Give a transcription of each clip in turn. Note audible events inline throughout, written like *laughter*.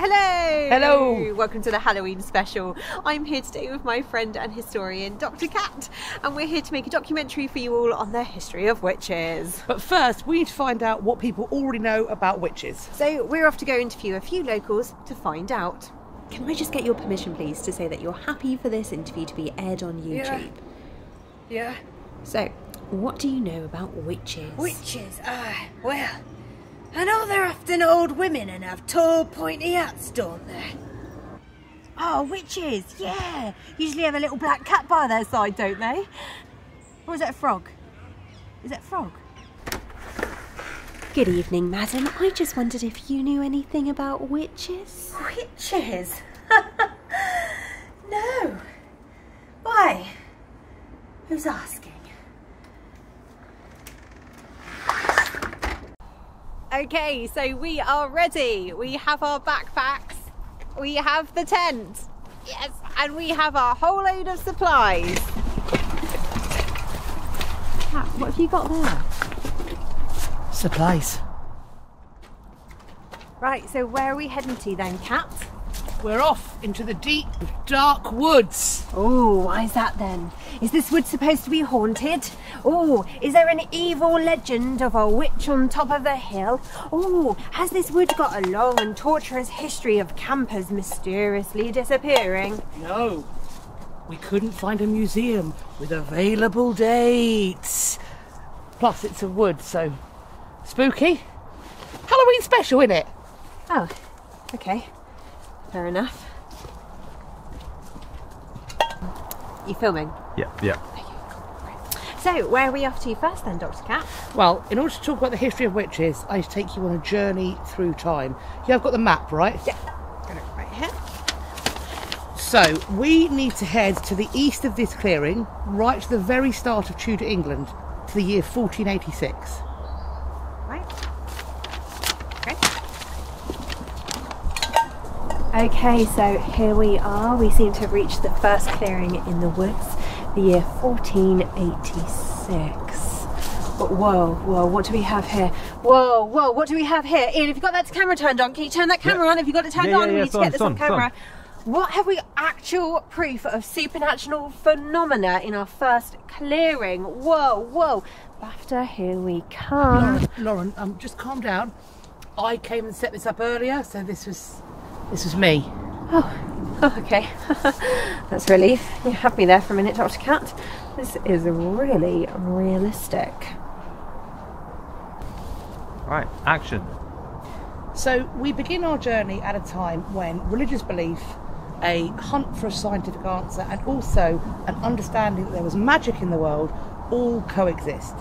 Hello! Hello! Welcome to the Halloween special. I'm here today with my friend and historian, Dr. Kat, and we're here to make a documentary for you all on the history of witches. But first, we need to find out what people already know about witches. So, we're off to go interview a few locals to find out. Can I just get your permission, please, to say that you're happy for this interview to be aired on YouTube? Yeah. yeah. So, what do you know about witches? Witches, ah, well, I know they're often old women and have tall, pointy hats, don't they? Oh, witches, yeah. Usually have a little black cat by their side, don't they? Or is that a frog? Is that a frog? Good evening, madam. I just wondered if you knew anything about witches. Witches? *laughs* no. Why? Who's asking? Okay, so we are ready. We have our backpacks, we have the tent, yes, and we have our whole load of supplies. Kat, what have you got there? Supplies. Right, so where are we heading to then, Kat? We're off into the deep, dark woods. Oh, why is that then? Is this wood supposed to be haunted? Oh, is there an evil legend of a witch on top of the hill? Oh, has this wood got a long and torturous history of campers mysteriously disappearing? No, we couldn't find a museum with available dates. Plus, it's a wood, so spooky. Halloween special, innit? Oh, okay. Fair enough. You filming? Yeah, yeah. So, where are we off to first then, Dr. Kat? Well, in order to talk about the history of witches, I take you on a journey through time. You have got the map, right? Yeah. Got it right here. So, we need to head to the east of this clearing, right to the very start of Tudor England, to the year 1486. Right. Okay. Okay, so here we are. We seem to have reached the first clearing in the woods, the year 1486. But whoa, whoa, what do we have here? Whoa, whoa, what do we have here? Ian, have you got that camera turned on? Can you turn that camera Yeah. on? Have you got it turned Yeah, yeah, on? we need to on, get this on on, it's on. camera. What have we actual proof of supernatural phenomena in our first clearing? Whoa, whoa. BAFTA, here we come. Lauren, Lauren, um, just calm down. I came and set this up earlier, so this was this was me. Oh, oh, okay. *laughs* That's a relief. You have me there for a minute, Dr. Kat. This is really realistic. Right, action. So we begin our journey at a time when religious belief, a hunt for a scientific answer, and also an understanding that there was magic in the world all coexist.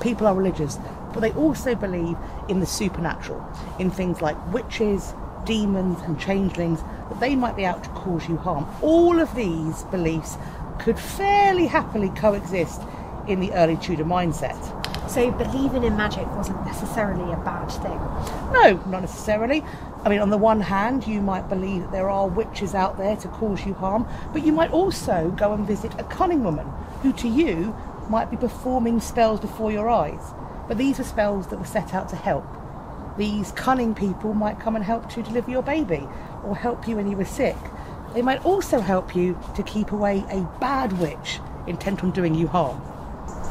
People are religious, but they also believe in the supernatural, in things like witches, demons, and changelings, that they might be out to cause you harm. All of these beliefs could fairly happily coexist in the early Tudor mindset. So, believing in magic wasn't necessarily a bad thing. No, not necessarily. I mean, on the one hand, you might believe that there are witches out there to cause you harm, but you might also go and visit a cunning woman who, to you, might be performing spells before your eyes. But these were spells that were set out to help. These cunning people might come and help to deliver your baby or help you when you were sick. They might also help you to keep away a bad witch intent on doing you harm.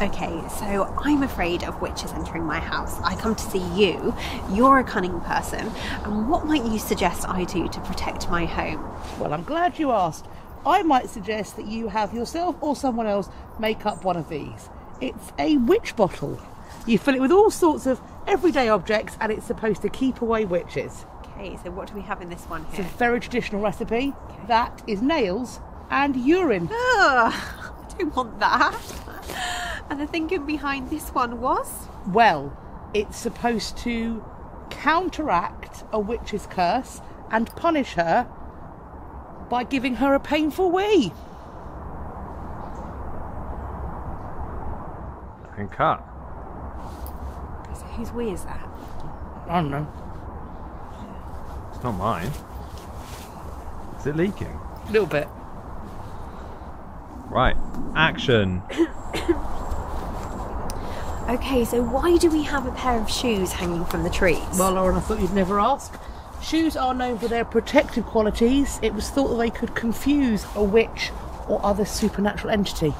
Okay, so I'm afraid of witches entering my house. I come to see you. You're a cunning person. And what might you suggest I do to protect my home? Well, I'm glad you asked. I might suggest that you have yourself or someone else make up one of these. It's a witch bottle. You fill it with all sorts of everyday objects and it's supposed to keep away witches. Okay, so what do we have in this one It's a very traditional recipe. That is nails and urine. Ugh, I don't want that. And the thinking behind this one was? Well, it's supposed to counteract a witch's curse and punish her by giving her a painful wee. And cut. So whose wee is that? I don't know. It's not mine. Is it leaking? A little bit. Right, action. *coughs* Okay, so why do we have a pair of shoes hanging from the trees? Well, Lauren, I thought you'd never ask. Shoes are known for their protective qualities. It was thought that they could confuse a witch or other supernatural entity.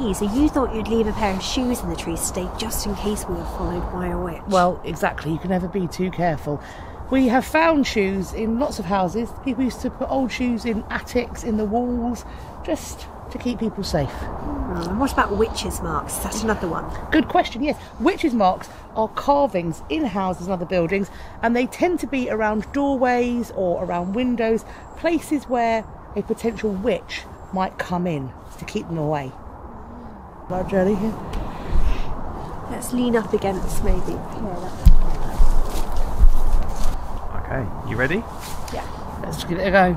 See. So you thought you'd leave a pair of shoes in the tree stake just in case we were followed by a witch? Well, exactly. You can never be too careful. We have found shoes in lots of houses. People used to put old shoes in attics, in the walls, just to keep people safe. Hmm, and what about witches' marks? Is that another one? Good question, yes. Witches' marks are carvings in houses and other buildings, and they tend to be around doorways or around windows, places where a potential witch might come in to keep them away. Our journey here. Let's lean up against maybe. Okay, you ready? Yeah. Let's give it a go.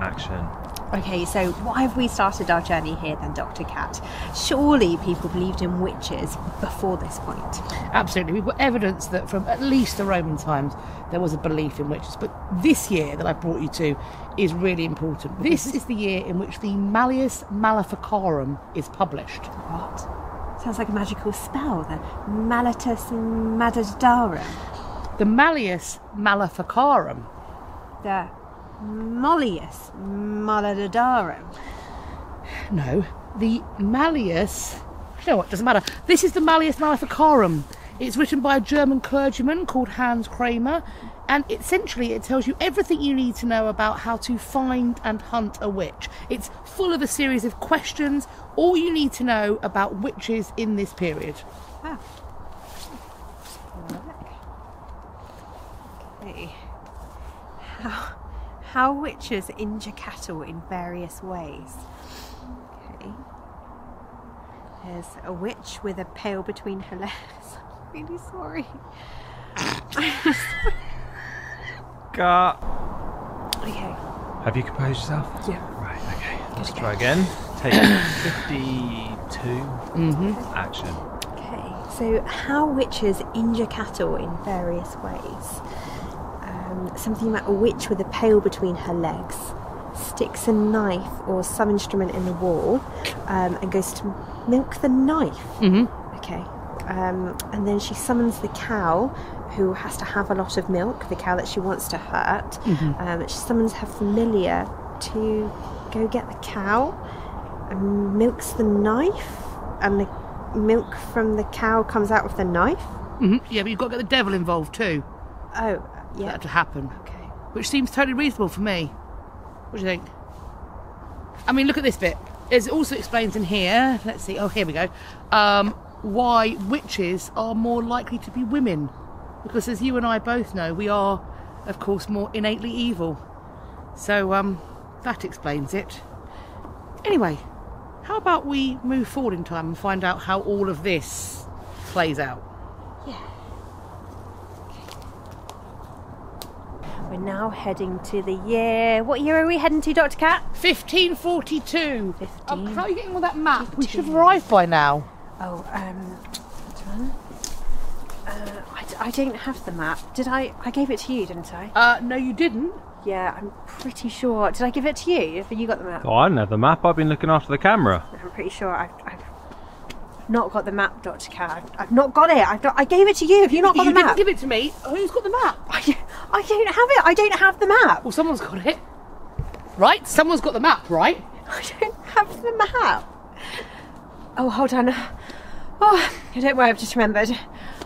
Action. Okay, so why have we started our journey here then, Dr. Kat? Surely people believed in witches before this point. Absolutely. We've got evidence that from at least the Roman times there was a belief in witches. But this year that I brought you to is really important. This is the year in which the Malleus Maleficarum is published. What? Sounds like a magical spell, the Malatus Madadarum. The Malleus Maleficarum. The Mollius Maladadarum. No, the Malleus. You know what? Doesn't matter. This is the Malleus Maleficarum. It's written by a German clergyman called Hans Kramer, and essentially it tells you everything you need to know about how to find and hunt a witch. It's full of a series of questions, all you need to know about witches in this period. Ah. Okay. How, how witches injure cattle in various ways. Okay. There's a witch with a pail between her legs. *laughs* I'm really sorry. Cut. Okay. Have you composed yourself? Yeah. Right, okay. Let's try again. Take *coughs* 52. Mm-hmm. Action. Okay, so how witches injure cattle in various ways. Um, something about a witch with a pail between her legs sticks a knife or some instrument in the wall um, and goes to milk the knife. Mm-hmm. Okay, um, and then she summons the cow who has to have a lot of milk, the cow that she wants to hurt. Um, she summons her familiar to go get the cow and milks the knife, and the milk from the cow comes out with the knife. Mm-hmm. Yeah, but you've got to get the devil involved too Oh, yeah. that to happen. Okay. which seems totally reasonable for me. What do you think? I mean, look at this bit. It also explains in here. Let's see. Oh, here we go. Um, why witches are more likely to be women, because as you and I both know, we are, of course, more innately evil. So um, that explains it. Anyway, how about we move forward in time and find out how all of this plays out? We're now heading to the year. What year are we heading to, Dr. Kat? 1542. 15. Um, how are you getting on that map? We should have arrived by now. Oh, um. Uh, I, d- I don't have the map. Did I? I gave it to you, didn't I? Uh, no, you didn't. Yeah, I'm pretty sure. Did I give it to you? Have you got the map? Oh, I don't have the map. I've been looking after the camera. I'm pretty sure I've, I've not got the map, Dr. Kat. I've, I've not got it. I've not, I gave it to you. Have you not got you the didn't map? give it to me. Who's got the map? I, don't- I don't have it. I don't have the map. Well, someone's got it. Right? Someone's got the map, right? I don't have the map. Oh, hold on. Oh, don't worry. I've just remembered.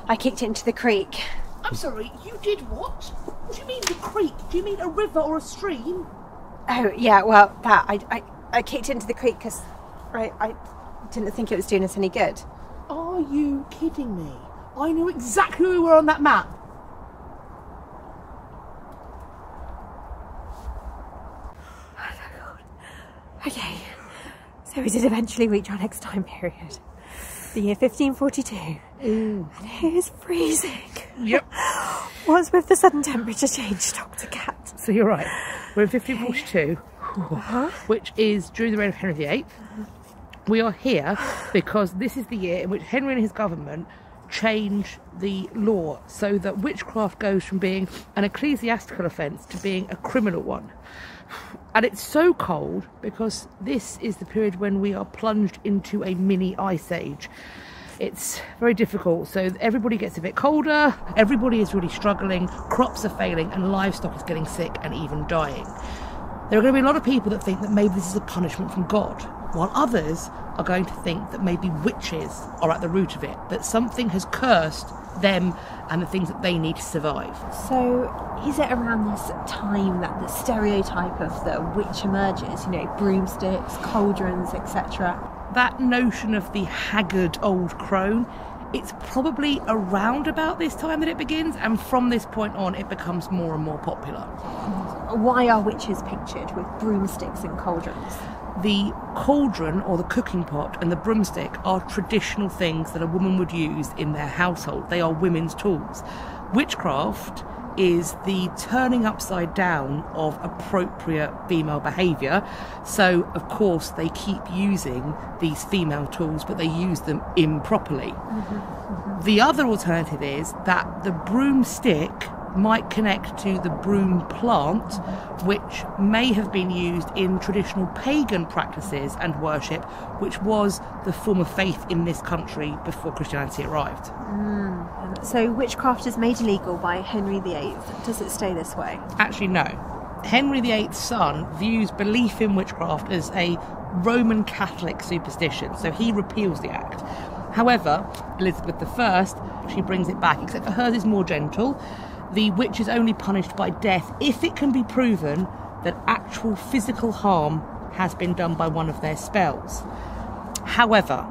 I kicked it into the creek. I'm sorry, you did what? What do you mean the creek? Do you mean a river or a stream? Oh, yeah. Well, that I I, I kicked it into the creek because I I didn't think it was doing us any good. Are you kidding me? I knew exactly where we were on that map. Oh. Okay. So we did eventually reach our next time period, the year 1542, Ooh. and it is freezing. Yep. *gasps* What's with the sudden temperature change, Doctor Kat? So you're right. We're in 1542, uh-huh. which is during the reign of Henry VIII. We are here because this is the year in which Henry and his government change the law so that witchcraft goes from being an ecclesiastical offence to being a criminal one. And it's so cold because this is the period when we are plunged into a mini ice age. It's very difficult. So everybody gets a bit colder, everybody is really struggling, crops are failing, and livestock is getting sick and even dying. There are going to be a lot of people that think that maybe this is a punishment from God, while others are going to think that maybe witches are at the root of it, that something has cursed them and the things that they need to survive. So, is it around this time that the stereotype of the witch emerges? You know, broomsticks, cauldrons, etc. That notion of the haggard old crone, it's probably around about this time that it begins, and from this point on, it becomes more and more popular. Why are witches pictured with broomsticks and cauldrons? The cauldron or the cooking pot and the broomstick are traditional things that a woman would use in their household. They are women's tools. Witchcraft is the turning upside down of appropriate female behaviour. So, of course, they keep using these female tools, but they use them improperly. Mm-hmm, mm-hmm. The other alternative is that the broomstick might connect to the broom plant, which may have been used in traditional pagan practices and worship, which was the form of faith in this country before Christianity arrived. Mm. So, witchcraft is made illegal by Henry VIII. Does it stay this way? Actually, no. Henry VIII's son views belief in witchcraft as a Roman Catholic superstition, so he repeals the act. However, Elizabeth I, she brings it back, except for hers is more gentle the witch is only punished by death if it can be proven that actual physical harm has been done by one of their spells. However,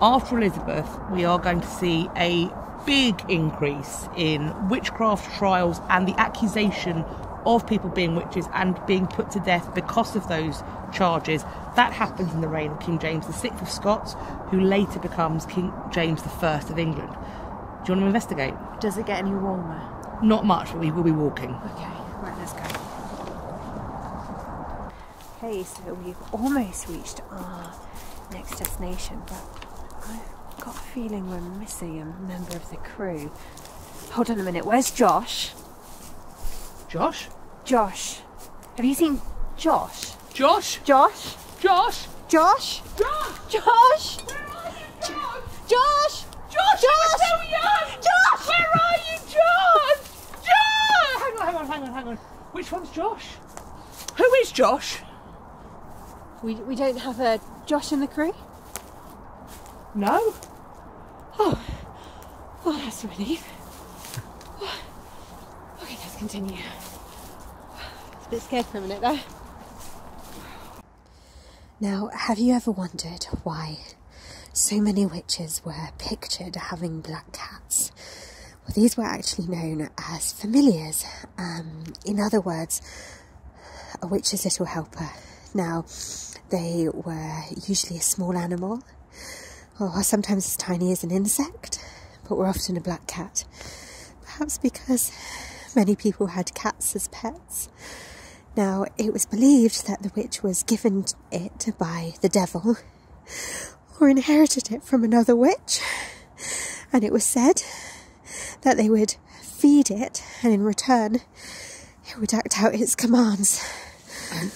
after Elizabeth, we are going to see a big increase in witchcraft trials and the accusation of people being witches and being put to death because of those charges. That happens in the reign of King James VI of Scots, who later becomes King James I of England. Do you want to investigate? Does it get any warmer? Not much, but we will be walking. Okay, right, let's go. Okay, so we've almost reached our next destination, but I've got a feeling we're missing a member of the crew. Hold on a minute, where's Josh? Josh? Josh. Have you seen Josh? Josh? Josh? Josh? Josh? Josh? Josh? Where are you, Josh? Josh? Josh, Josh! so young! Josh! Where are you, Josh? Josh! Hang on, hang on, hang on, hang on. Which one's Josh? Who is Josh? We, we don't have a Josh in the crew? No. Oh, oh that's a relief. Oh. Okay, let's continue. I was a bit scared for a minute there. Now, have you ever wondered why so many witches were pictured having black cats. Well, these were actually known as familiars. Um, in other words, a witch's little helper. Now, they were usually a small animal, or sometimes as tiny as an insect, but were often a black cat. Perhaps because many people had cats as pets. Now, it was believed that the witch was given it by the devil, or inherited it from another witch. And it was said that they would feed it, and in return, it would act out its commands.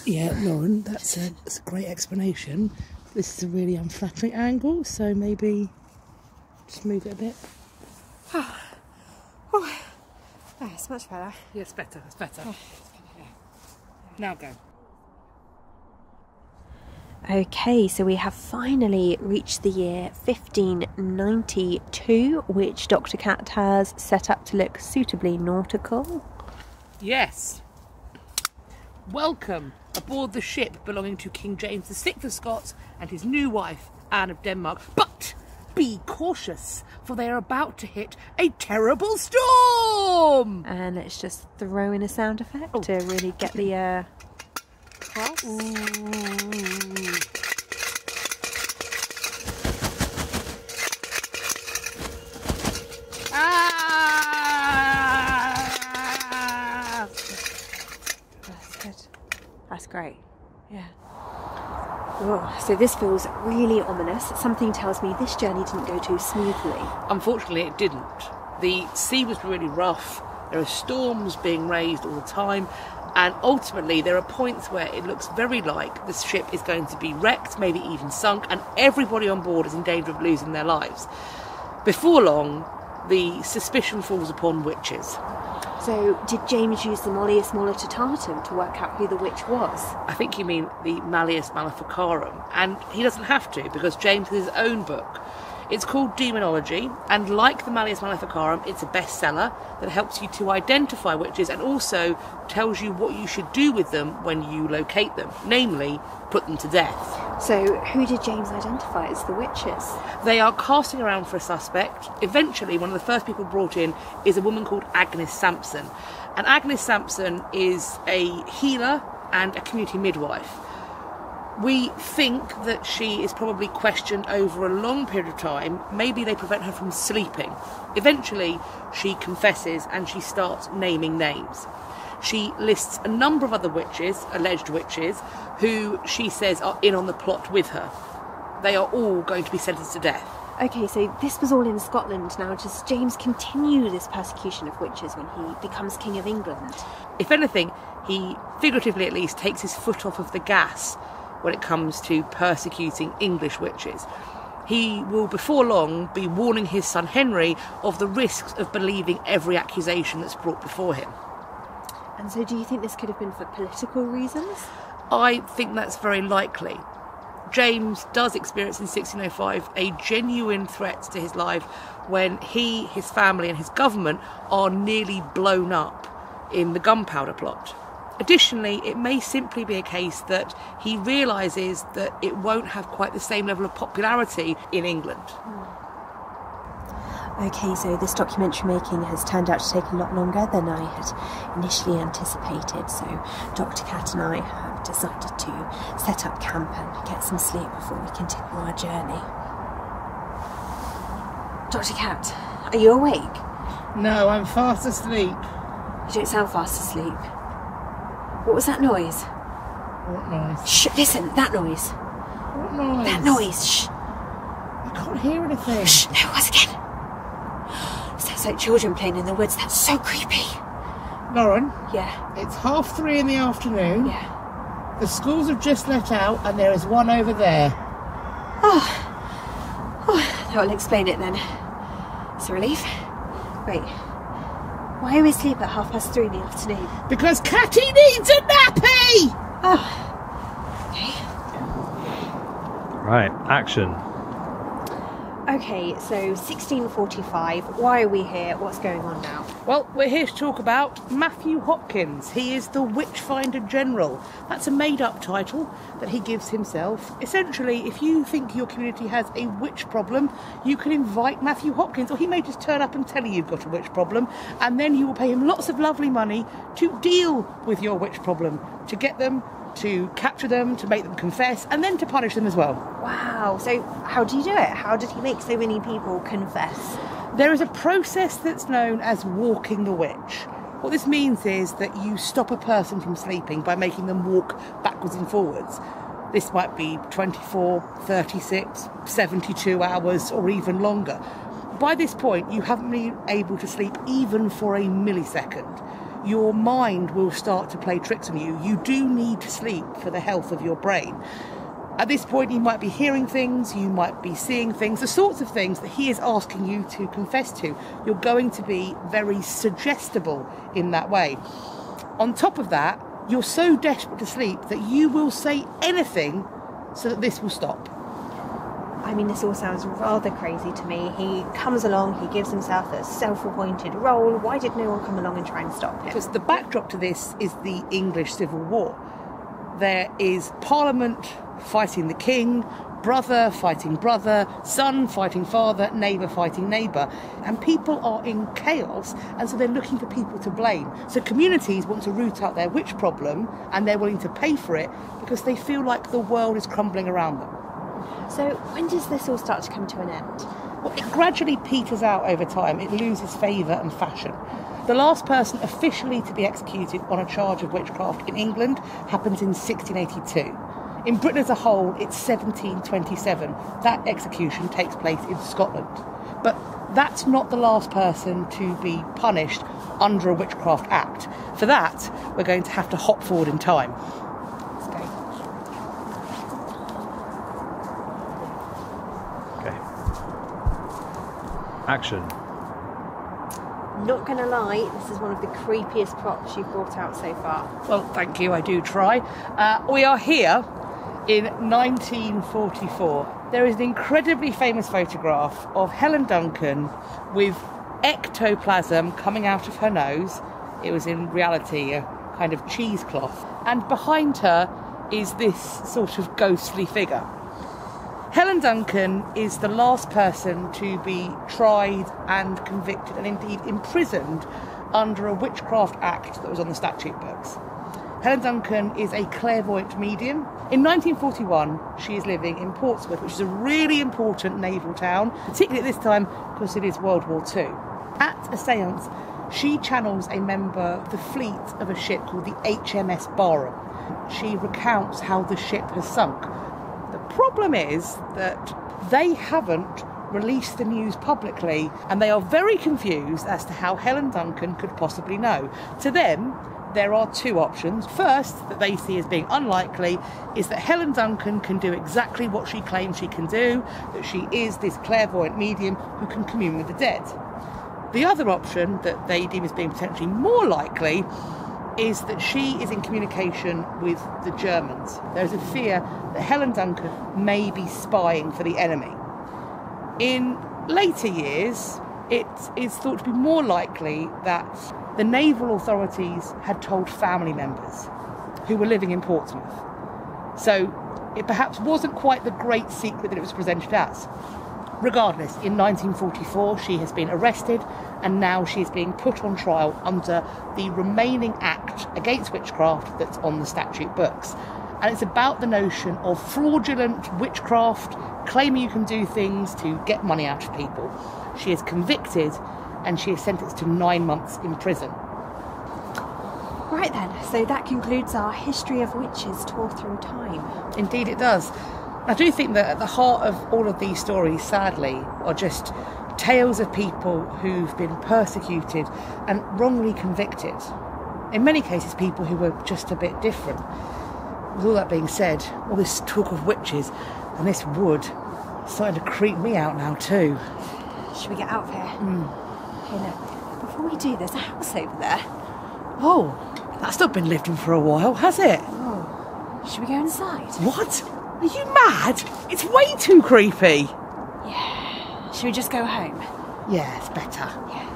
Yeah, Lauren, that's a, that's a great explanation. This is a really unflattering angle, so maybe just move it a bit. *sighs* Oh, oh. oh it's much better. Yeah, it's better. It's better. Oh. Now go. Okay, so we have finally reached the year 1592, which Dr. Kat has set up to look suitably nautical. Yes. Welcome aboard the ship belonging to King James VI of Scots and his new wife, Anne of Denmark. But be cautious, for they are about to hit a terrible storm! And let's just throw in a sound effect oh. to really get the uh. Ooh. Ah! That's good. That's great. Yeah. Oh, so this feels really ominous. Something tells me this journey didn't go too smoothly. Unfortunately, it didn't. The sea was really rough. There are storms being raised all the time, And ultimately, there are points where it looks very like the ship is going to be wrecked, maybe even sunk, and everybody on board is in danger of losing their lives. Before long, the suspicion falls upon witches. So, did James use the Malleus Molitatum to work out who the witch was? I think you mean the Malleus Maleficarum, and he doesn't have to because James has his own book. It's called Demonology, and like the Malleus Maleficarum, it's a bestseller that helps you to identify witches and also tells you what you should do with them when you locate them, namely, put them to death. So, who did James identify as the witches? They are casting around for a suspect. Eventually, one of the first people brought in is a woman called Agnes Sampson. And Agnes Sampson is a healer and a community midwife. We think that she is probably questioned over a long period of time. Maybe they prevent her from sleeping. Eventually, she confesses and she starts naming names. She lists a number of other witches, alleged witches, who she says are in on the plot with her. They are all going to be sentenced to death. Okay, so this was all in Scotland. Now, does James continue this persecution of witches when he becomes King of England? If anything, he, figuratively at least, takes his foot off of the gas when it comes to persecuting English witches. He will, before long, be warning his son Henry of the risks of believing every accusation that's brought before him. And so, do you think this could have been for political reasons? I think that's very likely. James does experience in 1605 a genuine threat to his life when he, his family, and his government are nearly blown up in the gunpowder plot. Additionally, it may simply be a case that he realises that it won't have quite the same level of popularity in England. Hmm. Okay, so this documentary making has turned out to take a lot longer than I had initially anticipated. So, Dr. Kat and I have decided to set up camp and get some sleep before we continue our journey. Dr. Kat, are you awake? No, I'm fast asleep. You don't sound fast asleep. What was that noise? What noise? Shh, listen, that noise. What noise? That noise. Shh. I can't hear anything. Shh, there it was again. Sounds like children playing in the woods. That's so creepy. Lauren, Yeah, it's half three in the afternoon. yeah. The schools have just let out, and there is one over there. Oh, oh that will explain it then. It's a relief. Wait, why are we asleep at half past three in the afternoon? Because Catty needs a nappy! Oh, okay. Right, action. Okay, so 1645. Why are we here? What's going on now? Well, we're here to talk about Matthew Hopkins. He is the Witchfinder General. That's a made up title that he gives himself. Essentially, if you think your community has a witch problem, you can invite Matthew Hopkins, or he may just turn up and tell you you've got a witch problem, and then you will pay him lots of lovely money to deal with your witch problem, to get them, to capture them, to make them confess, and then to punish them as well. Wow, so how do you do it? How did he make so many people confess? There is a process that's known as walking the witch. What this means is that you stop a person from sleeping by making them walk backwards and forwards. This might be 24, 36, 72 hours, or even longer. By this point, you haven't been able to sleep even for a millisecond. Your mind will start to play tricks on you. You do need to sleep for the health of your brain. At this point, you might be hearing things, you might be seeing things, the sorts of things that he is asking you to confess to. You're going to be very suggestible in that way. On top of that, you're so desperate to sleep that you will say anything so that this will stop. I mean, this all sounds rather crazy to me. He comes along, he gives himself a self appointed role. Why did no one come along and try and stop him? Because the backdrop to this is the English Civil War. There is Parliament fighting the king, brother fighting brother, son fighting father, neighbour fighting neighbour, and people are in chaos, and so they're looking for people to blame. So communities want to root out their witch problem, and they're willing to pay for it because they feel like the world is crumbling around them. So, when does this all start to come to an end? Well, it gradually peters out over time. It loses favour and fashion. The last person officially to be executed on a charge of witchcraft in England happens in 1682. In Britain as a whole, it's 1727. That execution takes place in Scotland. But that's not the last person to be punished under a Witchcraft Act. For that, we're going to have to hop forward in time. Let's go. Okay. Action. Not gonna lie, this is one of the creepiest props you've brought out so far. Well, thank you, I do try. Uh, we are here in 1944. There is an incredibly famous photograph of Helen Duncan with ectoplasm coming out of her nose. It was in reality a kind of cheesecloth. And behind her is this sort of ghostly figure. Helen Duncan is the last person to be tried and convicted and indeed imprisoned under a Witchcraft Act that was on the statute books. Helen Duncan is a clairvoyant medium. In 1941, she is living in Portsmouth, which is a really important naval town, particularly at this time because it is World War II. At a seance, she channels a member of the fleet of a ship called the HMS Barham. She recounts how the ship has sunk. The problem is that they haven't released the news publicly and they are very confused as to how Helen Duncan could possibly know. To them, there are two options. First, that they see as being unlikely, is that Helen Duncan can do exactly what she claims she can do, that she is this clairvoyant medium who can commune with the dead. The other option that they deem as being potentially more likely is that she is in communication with the Germans. There's a fear that Helen Duncan may be spying for the enemy. In later years, it is thought to be more likely that the naval authorities had told family members who were living in Portsmouth. So it perhaps wasn't quite the great secret that it was presented as. Regardless, in 1944 she has been arrested and now she is being put on trial under the remaining act against witchcraft that's on the statute books. And it's about the notion of fraudulent witchcraft, claiming you can do things to get money out of people. She is convicted and she is sentenced to nine months in prison. Right then, so that concludes our history of witches tour through time. Indeed, it does. I do think that at the heart of all of these stories, sadly, are just tales of people who've been persecuted and wrongly convicted. In many cases, people who were just a bit different. With all that being said, all this talk of witches and this wood is starting to creep me out now, too. Should we get out of here? Hmm. Okay, look. Before we do, there's a house over there. Oh, that's not been lived in for a while, has it? Oh. Should we go inside? What? Are you mad? It's way too creepy. Yeah. Should we just go home? Yeah, it's better. Yeah.